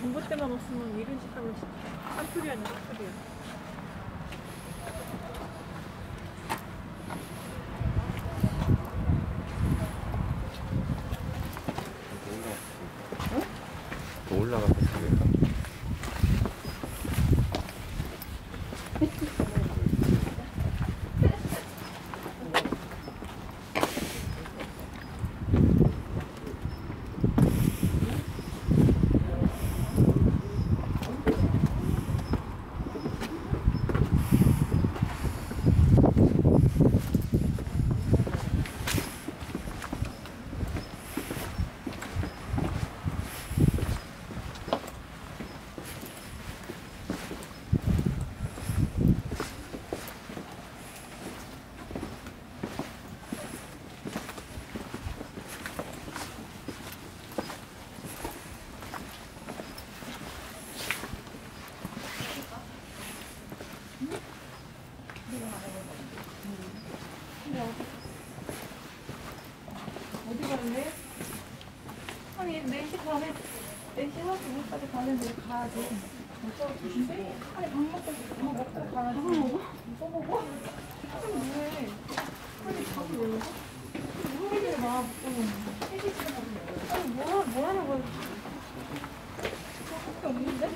전봇대만 없으면 이런 식 하면 사투리 아니야 사투리야. 더 올라갔겠습니까? 어디 가는데? 아니 4시 반에 4시 45분까지 가는데 가야지 어쩌고 아니 밥 먹고 밥 먹고 가야지 밥 먹어? 써보고? 아니 왜? 아니 밥을 왜 먹어? 모르겠네 나 먹고 3시 지나가면 아니 뭐, 뭐라는 거야? 밖에 없는데?